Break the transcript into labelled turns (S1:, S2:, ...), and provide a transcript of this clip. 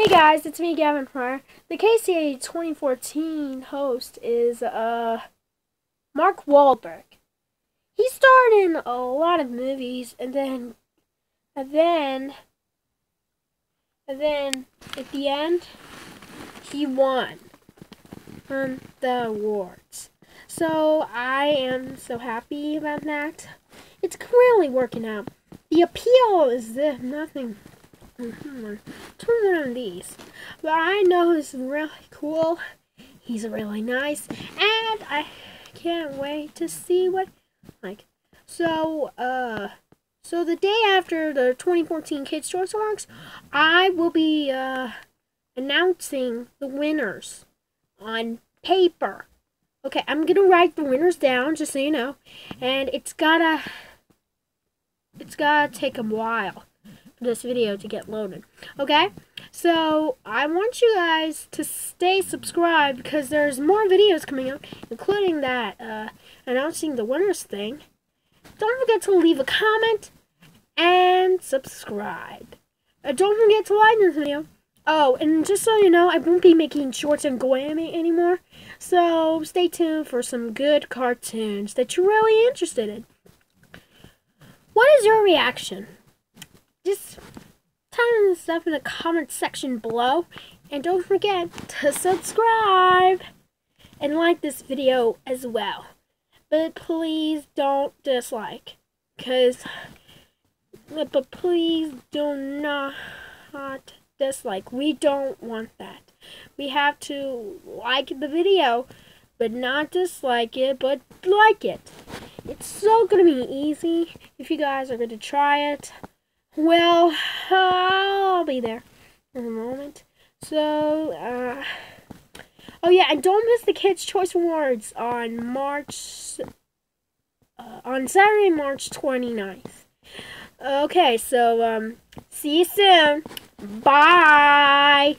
S1: Hey guys, it's me, Gavan Prior. The KCA 2014 host is uh Mark Wahlberg. He starred in a lot of movies, and then, and then, and then at the end, he won on the awards. So I am so happy about that. It's really working out. The appeal is this, nothing Mm-hmm. Turn these. But I know he's really cool. He's really nice. And I can't wait to see what like. So, uh, so the day after the 2014 Kids Choice Awards, I will be, uh, announcing the winners on paper. Okay, I'm gonna write the winners down, just so you know. And it's gotta, it's gotta take a while this video to get loaded. Okay? So, I want you guys to stay subscribed because there's more videos coming out, including that uh, announcing the winners thing. Don't forget to leave a comment and subscribe. Uh, don't forget to like this video. Oh, and just so you know, I won't be making shorts and Grammy anymore. So, stay tuned for some good cartoons that you're really interested in. What is your reaction? Stuff in the comment section below. And don't forget to subscribe and like this video as well. But please don't dislike. Because, but please do not dislike. We don't want that. We have to like the video, but not dislike it, but like it. It's so going to be easy if you guys are going to try it. Well, I'll be there in a moment. So, uh, oh yeah, and don't miss the Kids' Choice Awards on March, uh, on Saturday, March 29th. Okay, so, um, see you soon. Bye!